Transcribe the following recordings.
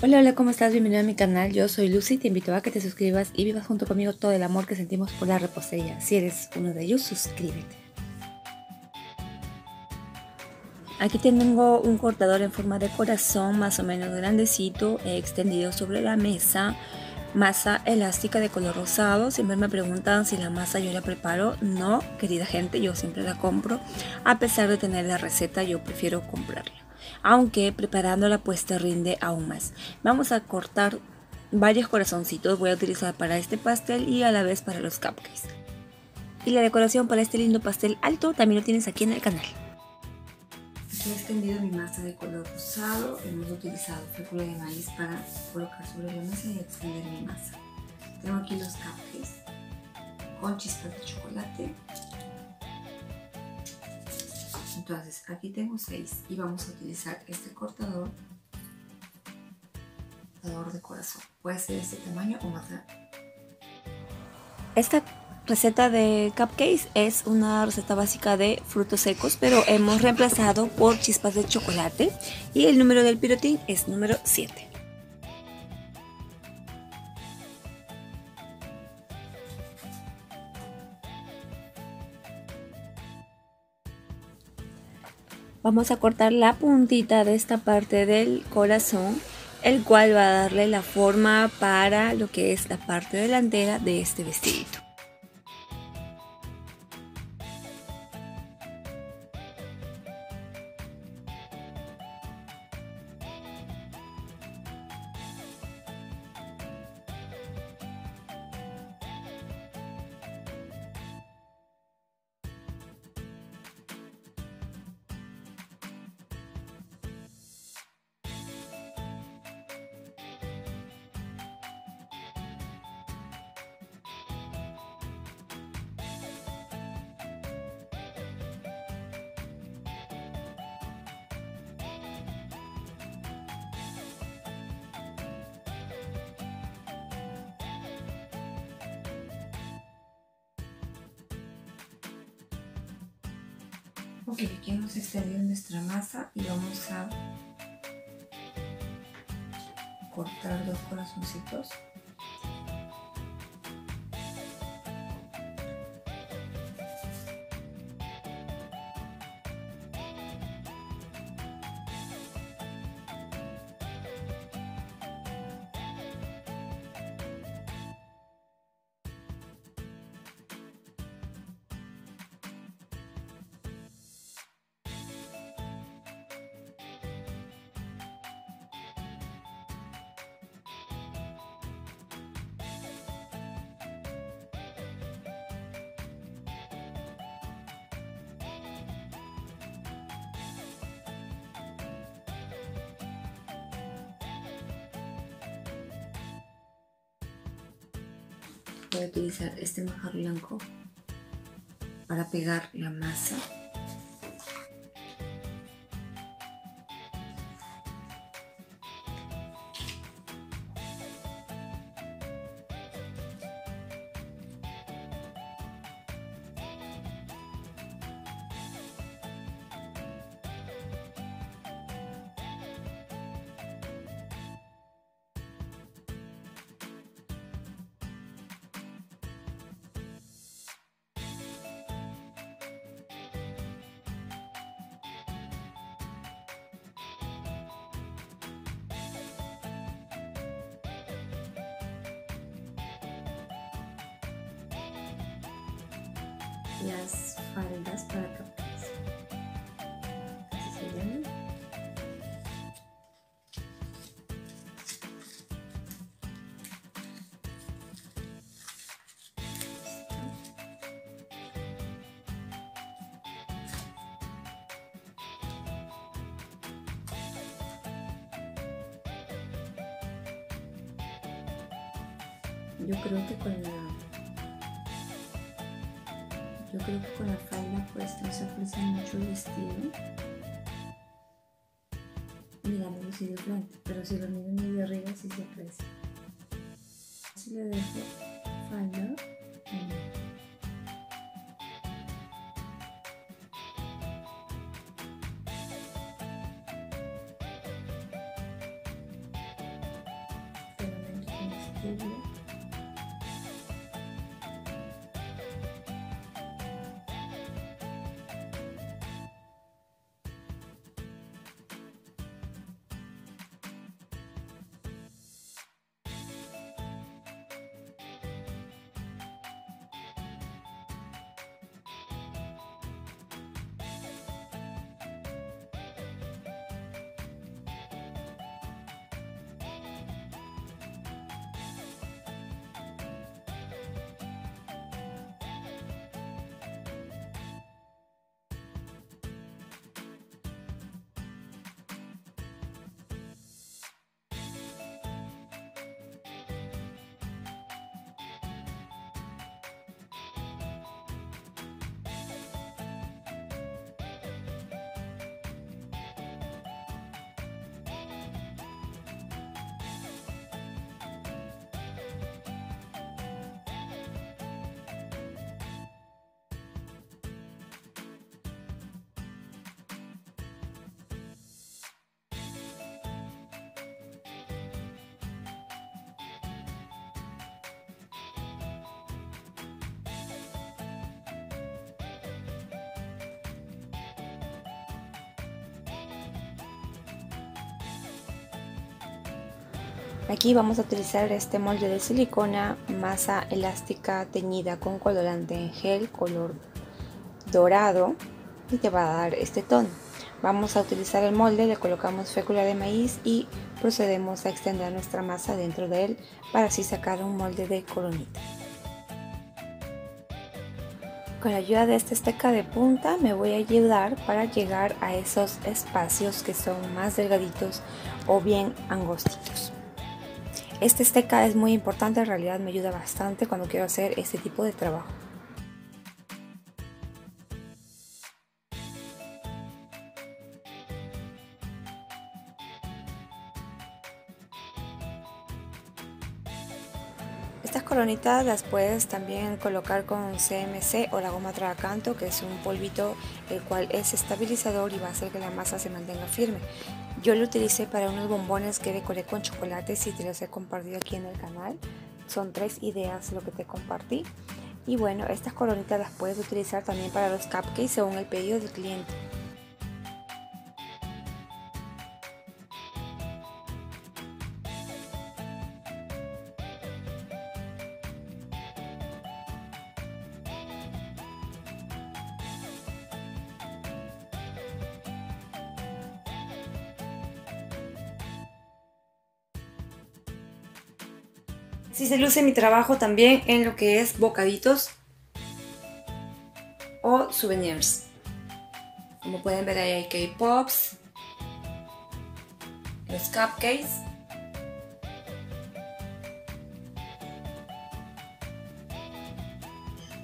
Hola, hola, ¿cómo estás? Bienvenido a mi canal. Yo soy Lucy. Te invito a que te suscribas y vivas junto conmigo todo el amor que sentimos por la repostería. Si eres uno de ellos, suscríbete. Aquí tengo un cortador en forma de corazón, más o menos grandecito, extendido sobre la mesa. Masa elástica de color rosado. Siempre me preguntan si la masa yo la preparo. No, querida gente, yo siempre la compro. A pesar de tener la receta, yo prefiero comprarla aunque preparándola pues te rinde aún más. Vamos a cortar varios corazoncitos, voy a utilizar para este pastel y a la vez para los cupcakes. Y la decoración para este lindo pastel alto también lo tienes aquí en el canal. Aquí he extendido mi masa de color rosado, hemos utilizado fécula de maíz para colocar sobre la mesa y extender mi masa. Tengo aquí los cupcakes con chispas de chocolate, entonces aquí tengo 6 y vamos a utilizar este cortador, cortador de corazón. Puede ser de este tamaño o más. Esta receta de cupcakes es una receta básica de frutos secos, pero hemos reemplazado por chispas de chocolate y el número del pirotín es número 7. Vamos a cortar la puntita de esta parte del corazón el cual va a darle la forma para lo que es la parte delantera de este vestidito Ok, aquí hemos extendido nuestra masa y vamos a cortar dos corazoncitos. Voy a utilizar este manjar blanco para pegar la masa las faldas para capaz. Así se llaman. Yo creo que con la yo creo que con la falda pues no se aprecia mucho el vestido. Mirándolo así de frente, pero si lo miran de arriba sí se aprecia. Si le dejo falda, Aquí vamos a utilizar este molde de silicona, masa elástica teñida con colorante en gel, color dorado y te va a dar este tono. Vamos a utilizar el molde, le colocamos fécula de maíz y procedemos a extender nuestra masa dentro de él para así sacar un molde de coronita. Con la ayuda de esta esteca de punta me voy a ayudar para llegar a esos espacios que son más delgaditos o bien angostitos. Este esteca es muy importante, en realidad me ayuda bastante cuando quiero hacer este tipo de trabajo. Estas coronitas las puedes también colocar con CMC o la goma tragacanto, que es un polvito el cual es estabilizador y va a hacer que la masa se mantenga firme. Yo lo utilicé para unos bombones que decoré con chocolates y te los he compartido aquí en el canal. Son tres ideas lo que te compartí. Y bueno, estas coronitas las puedes utilizar también para los cupcakes según el pedido del cliente. Si se luce mi trabajo también en lo que es bocaditos o souvenirs. Como pueden ver ahí hay K-Pops, los cupcakes.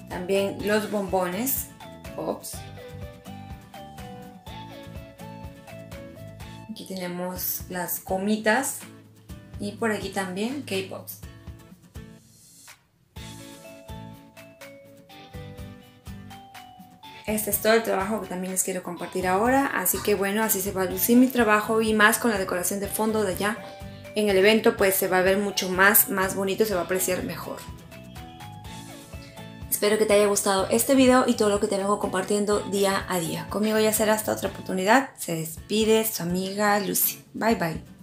También los bombones, Pops. Aquí tenemos las comitas y por aquí también K-Pops. Este es todo el trabajo que también les quiero compartir ahora, así que bueno, así se va a lucir mi trabajo y más con la decoración de fondo de allá. En el evento pues se va a ver mucho más, más bonito, se va a apreciar mejor. Espero que te haya gustado este video y todo lo que te vengo compartiendo día a día. Conmigo ya será hasta otra oportunidad. Se despide su amiga Lucy. Bye bye.